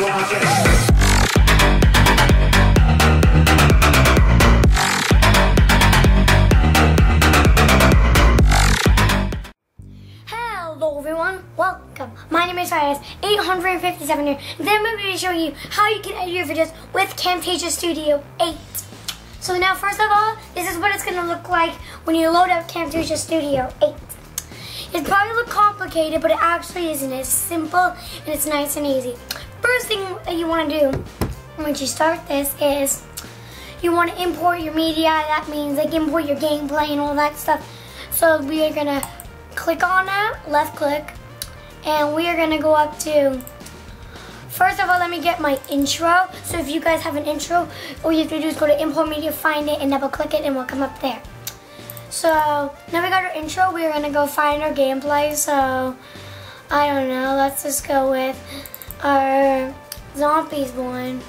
Hello everyone, welcome. My name is Firedust, 857 here. Today I'm going to be showing you how you can edit your videos with Camtasia Studio 8. So now first of all, this is what it's going to look like when you load up Camtasia Studio 8. It probably look complicated, but it actually isn't. It's simple and it's nice and easy. First thing that you want to do once you start this is you want to import your media. That means like import your gameplay and all that stuff. So we are gonna click on that, left click, and we are gonna go up to. First of all, let me get my intro. So if you guys have an intro, all you have to do is go to import media, find it, and double click it, and we'll come up there. So now we got our intro. We're gonna go find our gameplay. So I don't know. Let's just go with our zombies one.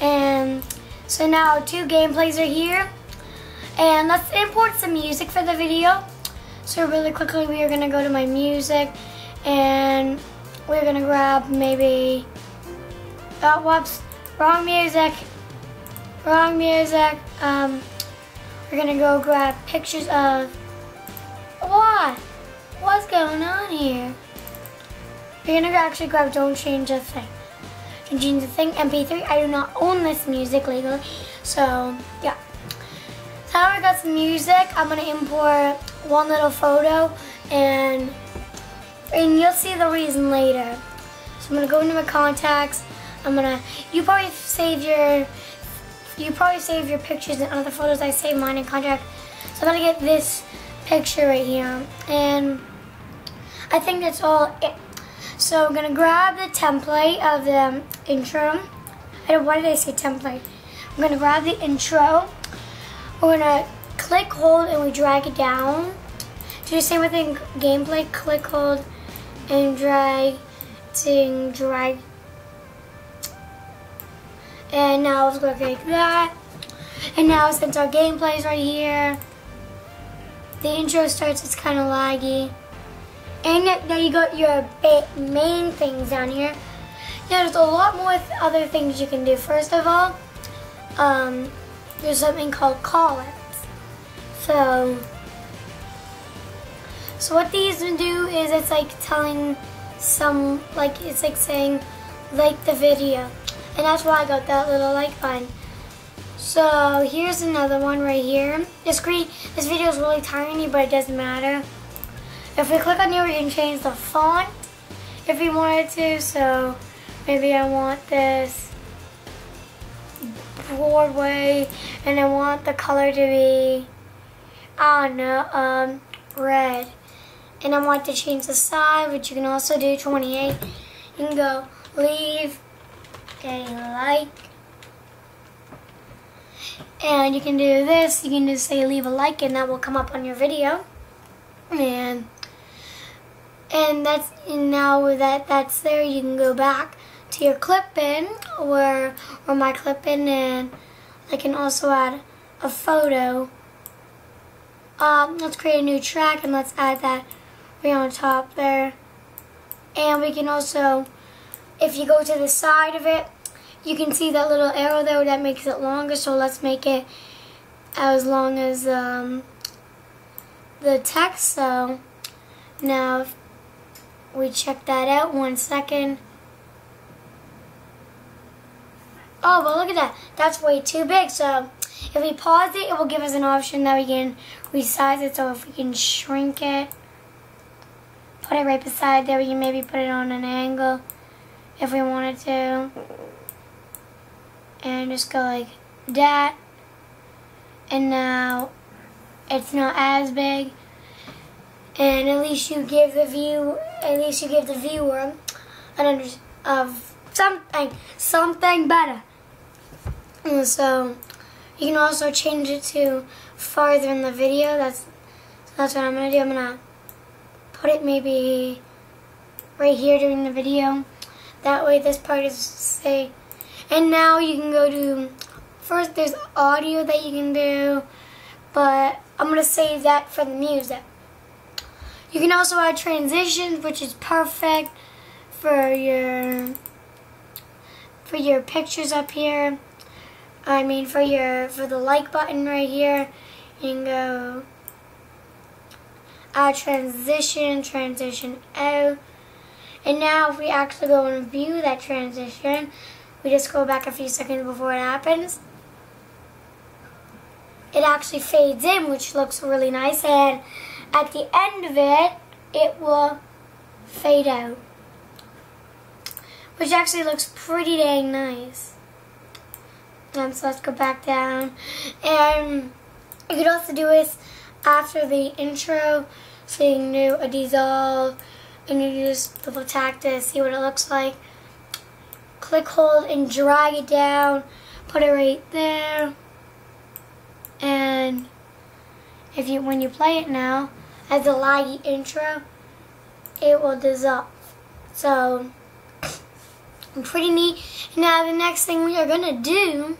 And so now two gameplays are here. And let's import some music for the video. So really quickly we are gonna go to my music and we're gonna grab maybe, oh whoops, wrong music, wrong music. Um, we're gonna go grab pictures of, what? What's going on here? We're gonna actually grab Don't Change a Thing. Don't Change a Thing, MP3. I do not own this music legally, so yeah. So now I got some music. I'm gonna import one little photo and and you'll see the reason later. So I'm gonna go into my contacts. I'm gonna you probably save your you probably save your pictures and other photos. I save mine in contact. So I'm gonna get this picture right here. And I think that's all it. So I'm gonna grab the template of the intro. I don't, why did I say template? I'm gonna grab the intro. We're gonna click, hold, and we drag it down. Do the same with the gameplay. Click, hold, and drag, to drag. And now it's going like that. And now since our gameplay is right here, the intro starts, it's kind of laggy. And then you got your main things down here. Yeah, there's a lot more th- other things you can do. First of all, um, there's something called call-outs. So, so what these do is it's like telling some, like it's like saying, like the video. And that's why I got that little like button. So here's another one right here. This this video is really tiny, but it doesn't matter. If we click on here, we can change the font if we wanted to. So maybe I want this Broadway, and I want the color to be, I don't know, um, red. And I want to change the size, which you can also do 28. You can go leave a like. And you can do this, you can just say leave a like and that will come up on your video. And and that's and now that that's there, you can go back to your clip in or or my clip in and I can also add a photo. Um, let's create a new track and let's add that right on top there. And we can also, if you go to the side of it, you can see that little arrow there that makes it longer. So let's make it as long as um, the text. So now we check that out one second. Oh, but look at that. That's way too big. So if we pause it, it will give us an option that we can resize it. So if we can shrink it, put it right beside there, we can maybe put it on an angle if we wanted to. And just go like that. And now it's not as big. And at least you give the view, at least you give the viewer an under, of something, something better. And so you can also change it to farther in the video. That's that's what I'm gonna do. I'm gonna put it maybe right here during the video. That way this part is say. And now you can go to first. There's audio that you can do, but I'm gonna save that for the music. You can also add transitions, which is perfect for your for your pictures up here. I mean for your for the like button right here. You can go add transition, transition out. And now if we actually go and view that transition, we just go back a few seconds before it happens. It actually fades in, which looks really nice. And at the end of it, it will fade out. Which actually looks pretty dang nice. Um, so let's go back down. And you could also do this after the intro. So you can do a dissolve and you use the little tack to see what it looks like. Click, hold, and drag it down. Put it right there. And if you when you play it now, as a laggy intro, it will dissolve. So pretty neat. Now the next thing we are gonna do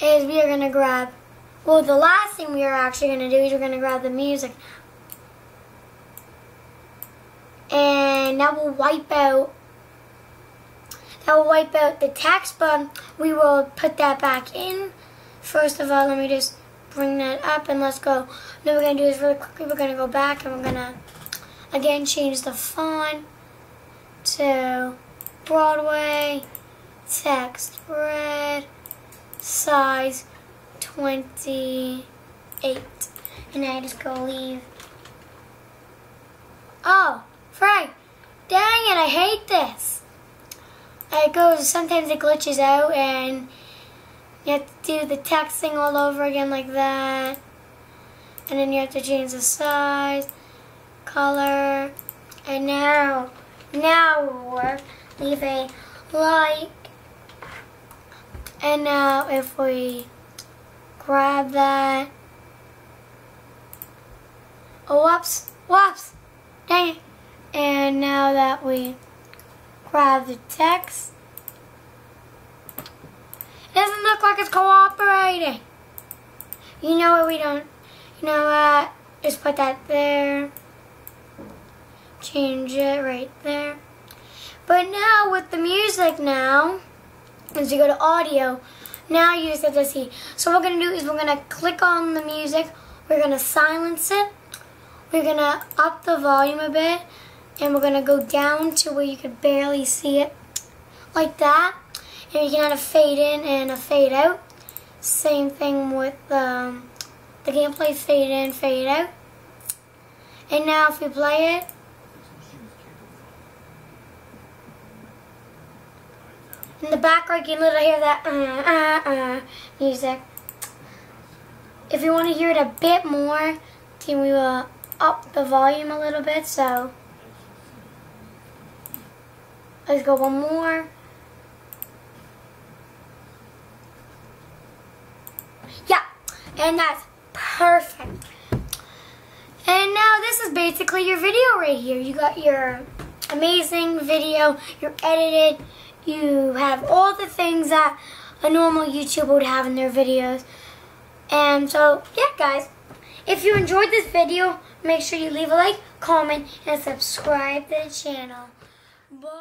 is we are gonna grab well the last thing we are actually gonna do is we're gonna grab the music. And that will wipe out that will wipe out the text but we will put that back in. First of all let me just bring that up and let's go. Then we're gonna do is really quickly we're gonna go back and we're gonna again change the font to Broadway, text red, size 28. And I just go leave. Oh, Frank, dang it, I hate this. It goes, sometimes it glitches out and you have to do the texting all over again like that. And then you have to change the size, color, and now, now it will work leave a like. And now if we grab that, oh whoops, whoops, dang it. And now that we grab the text, doesn't look like it's cooperating. You know what, we don't, you know what, just put that there, change it right there. But now with the music now, as you go to audio, now you just have to see. So what we're to do is we're to click on the music, we're to silence it, we're to up the volume a bit, and we're to go down to where you could barely see it, like that. And you can add a fade in and a fade out. Same thing with um, the gameplay fade in, fade out. And now if we play it, In the background, you can literally hear that uh, uh, uh, music. If you want to hear it a bit more, then we will up the volume a little bit. So let's go one more. Yeah, and that's perfect. And now this is basically your video right here. You got your amazing video, you're edited, you have all the things that a normal YouTuber would have in their videos. And so, yeah, guys. If you enjoyed this video, make sure you leave a like, comment, and subscribe to the channel. Bye.